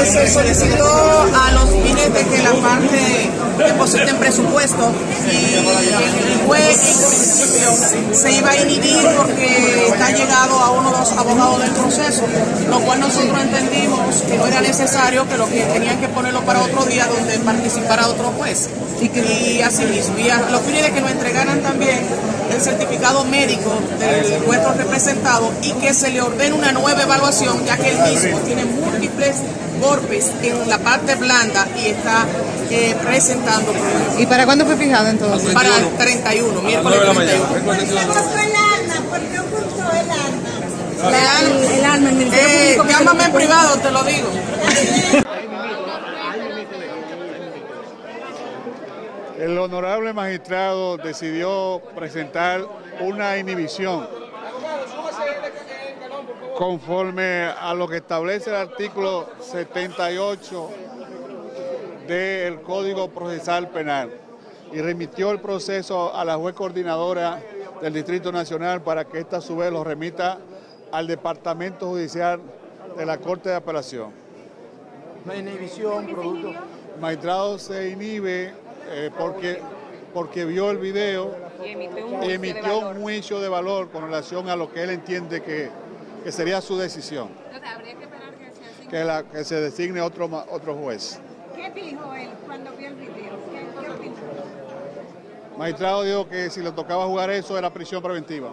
Eh, se solicitó a los fines de que la parte depositen presupuesto y el juez se iba a inhibir porque está llegado a uno de los abogados del proceso, lo cual nosotros entendimos que no era necesario, que lo que tenían que ponerlo para otro día donde participara otro juez. Y, así mismo, y a los fines de que nos entregaran también el certificado médico del vuestro representado y que se le ordene una nueva evaluación, ya que el mismo tiene múltiples golpes en la parte blanda y está eh, presentando ¿Y para cuándo fue fijado entonces? Para el 31, miércoles 31. ¿Por qué el arma? ¿Por qué ocultó el arma? El, el arma, el eh, Llámame en privado, te lo digo. El honorable magistrado decidió presentar una inhibición conforme a lo que establece el artículo 78 del Código Procesal Penal y remitió el proceso a la juez coordinadora del Distrito Nacional para que ésta a su vez lo remita al Departamento Judicial de la Corte de Apelación. Inhibición, producto. El magistrado se inhibe eh, porque, porque vio el video y emitió un juicio de valor con relación a lo que él entiende que que sería su decisión. habría que esperar que, la, que se designe otro, otro juez. ¿Qué dijo él cuando vio el video? ¿Qué, qué opinó? Magistrado dijo que si le tocaba jugar eso era prisión preventiva.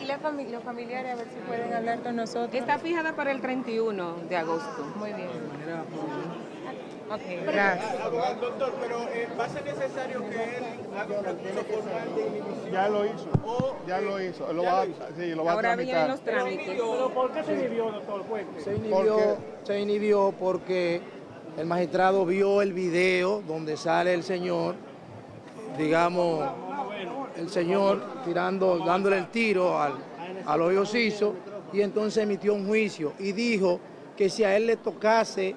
¿Y la los familiares a ver si pueden hablar con nosotros? Está fijada para el 31 de agosto. Muy bien. Ok, gracias. Doctor, pero eh, ¿va a ser necesario que él Ya lo hizo, ya lo hizo. Lo va, sí, lo va Ahora a vienen los trámites. ¿Pero por qué se inhibió, doctor? Se inhibió, se inhibió porque el magistrado vio el video donde sale el señor, digamos, el señor tirando, dándole el tiro al, al hoyo y entonces emitió un juicio y dijo que si a él le tocase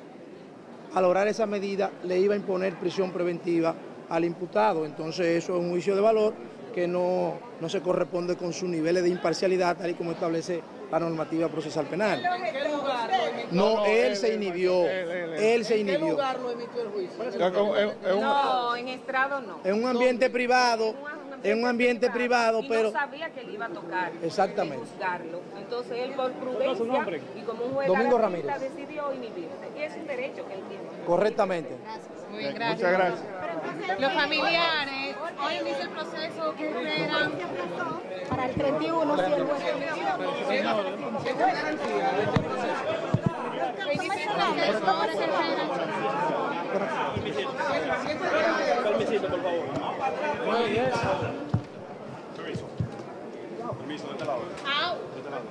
a lograr esa medida le iba a imponer prisión preventiva al imputado. Entonces eso es un juicio de valor que no, no se corresponde con sus niveles de imparcialidad tal y como establece la normativa procesal penal. No, él se inhibió. Él se inhibió. ¿En qué lugar lo emitió el juicio? No, en estrado no. En un ambiente privado en un ambiente privado, y pero... no sabía que le iba a tocar. Exactamente. Juzgarlo. Entonces él por prudencia y como un juez Domingo Ramírez. decidió inhibirse. Y es un derecho que él tiene. Correctamente. Gracias. Muy bien, gracias. Muchas gracias. Los familiares, hoy inicia el proceso que esperan. Para el 31, si el por favor. Permiso, de este lado. De este lado.